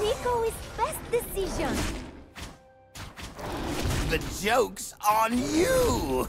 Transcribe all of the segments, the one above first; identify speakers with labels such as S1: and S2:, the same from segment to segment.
S1: Neeko is best decision.
S2: The joke's on you!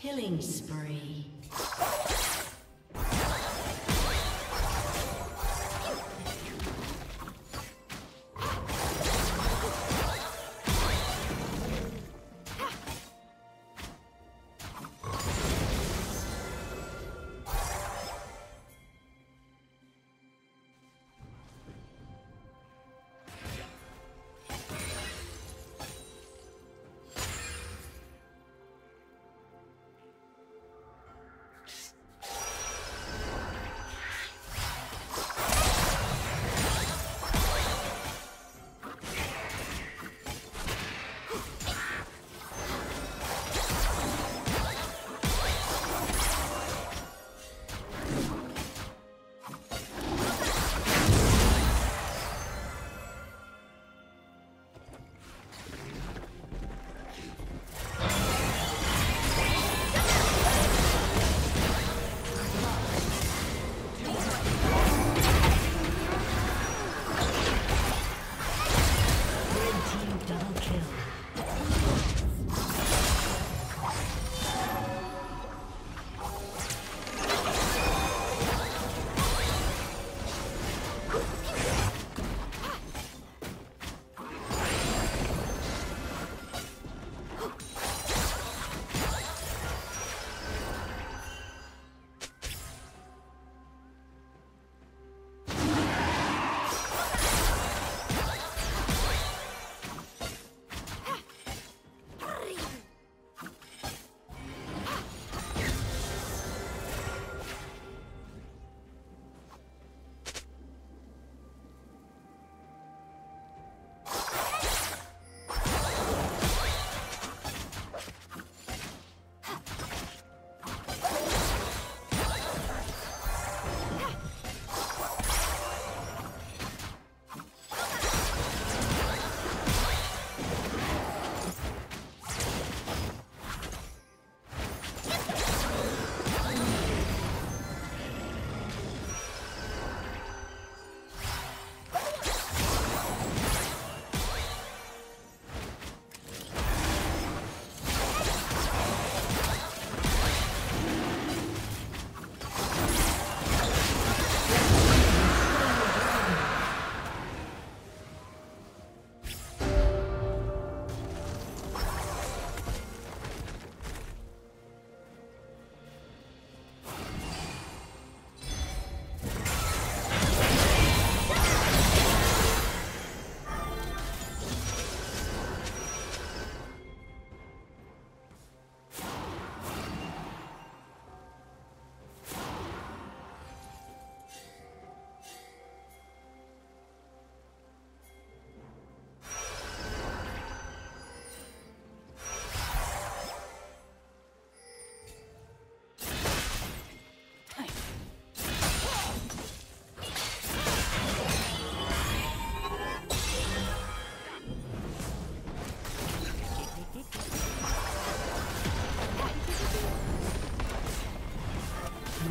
S3: Killing spree.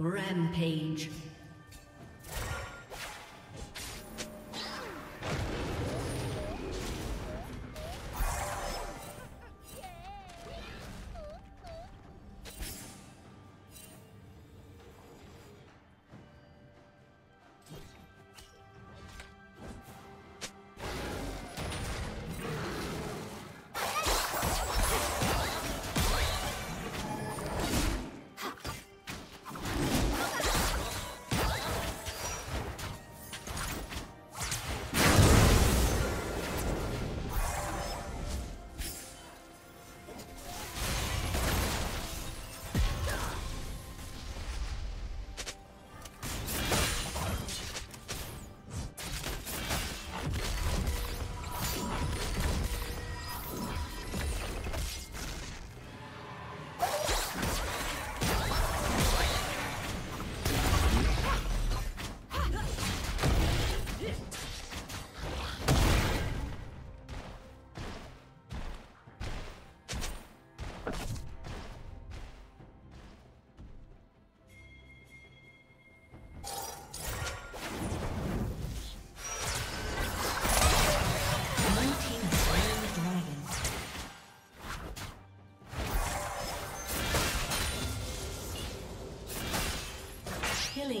S3: Rampage.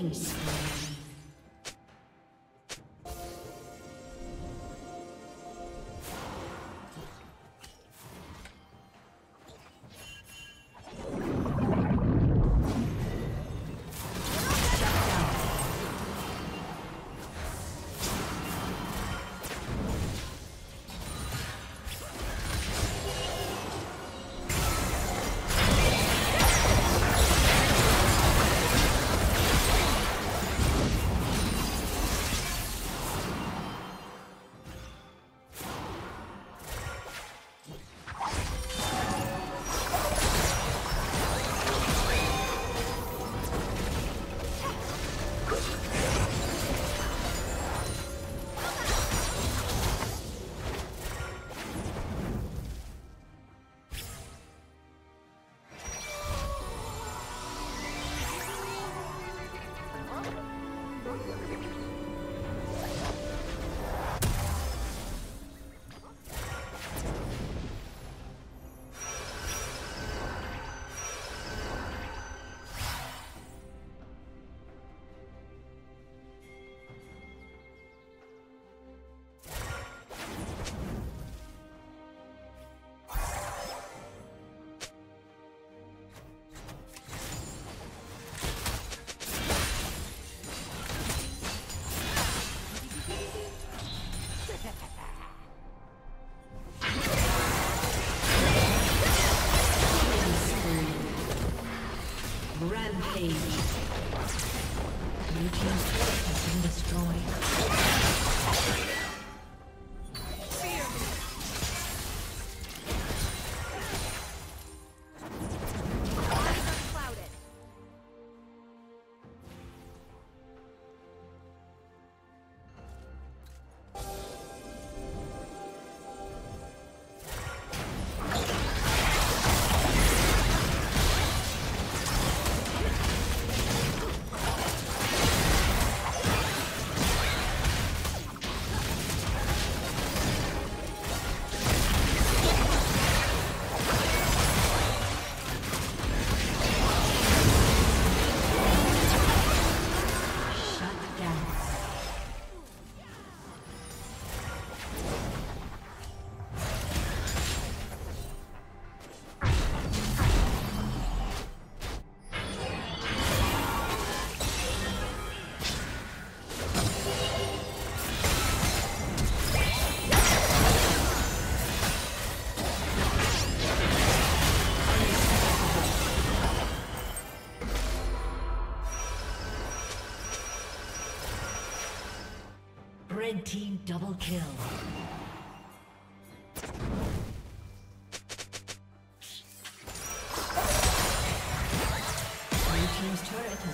S3: Killing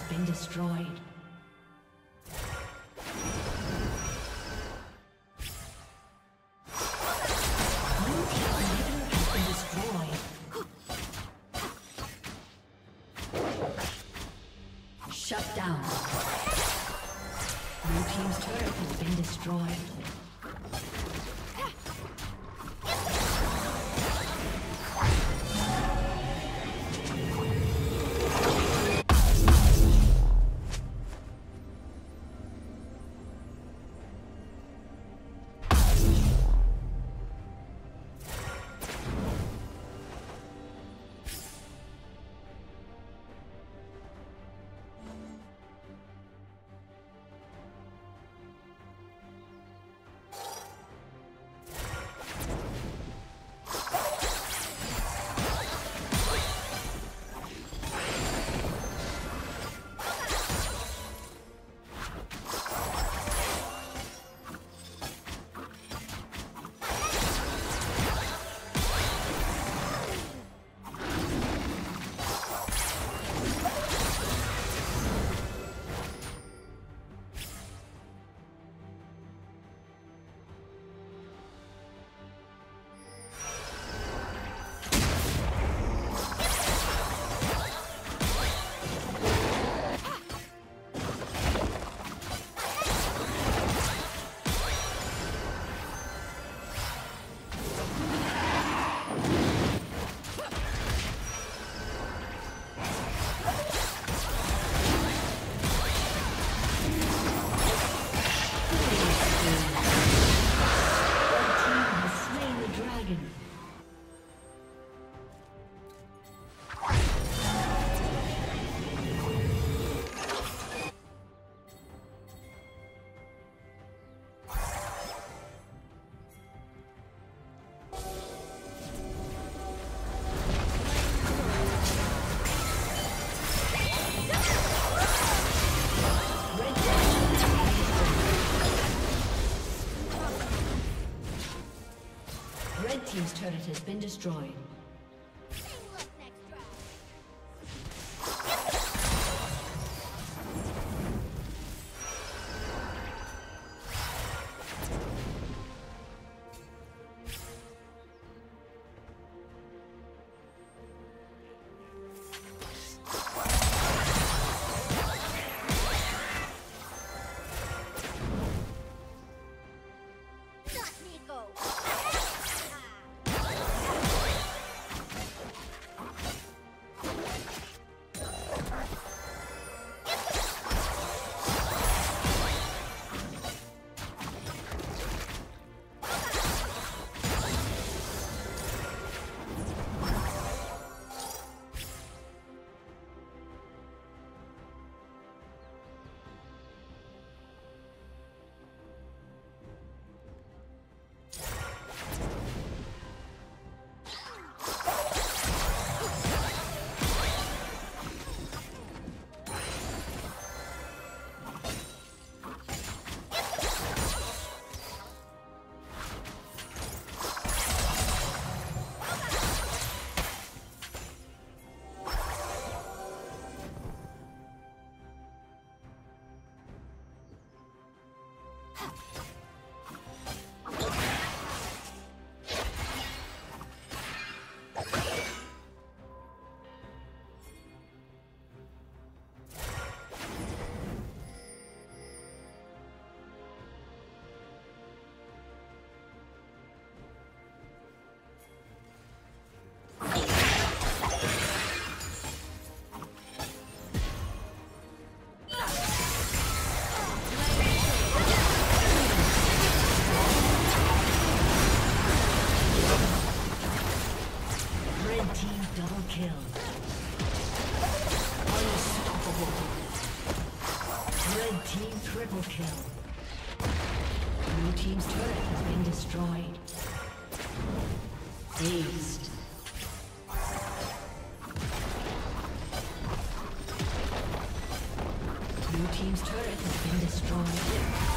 S3: been destroyed. Shut down. Blue team's turret has been destroyed. Has been destroyed. Team triple kill. Blue team's turret has been destroyed. Aced. Blue team's turret has been destroyed.